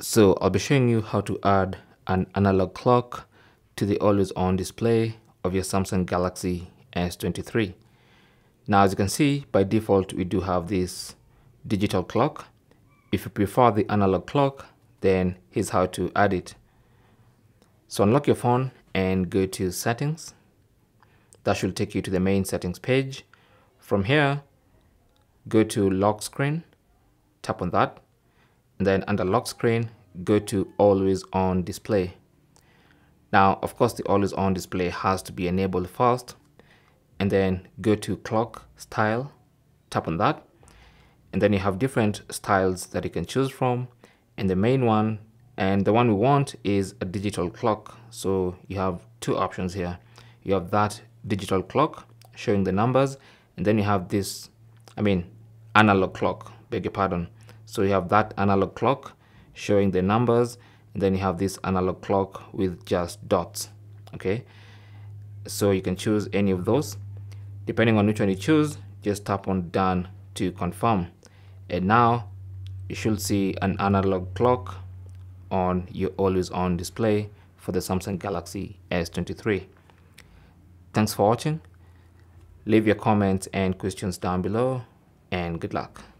So I'll be showing you how to add an analog clock to the always on display of your Samsung Galaxy S23. Now as you can see by default we do have this digital clock. If you prefer the analog clock then here's how to add it. So unlock your phone and go to settings. That should take you to the main settings page. From here go to lock screen, tap on that and then under lock screen go to always on display. Now of course the always on display has to be enabled first and then go to clock style tap on that and then you have different styles that you can choose from and the main one and the one we want is a digital clock. So you have two options here. You have that digital clock showing the numbers and then you have this I mean analog clock beg your pardon so you have that analog clock showing the numbers and then you have this analog clock with just dots okay? So you can choose any of those. Depending on which one you choose just tap on done to confirm. And now you should see an analog clock on your always on display for the Samsung Galaxy S23 thanks for watching. Leave your comments and questions down below and good luck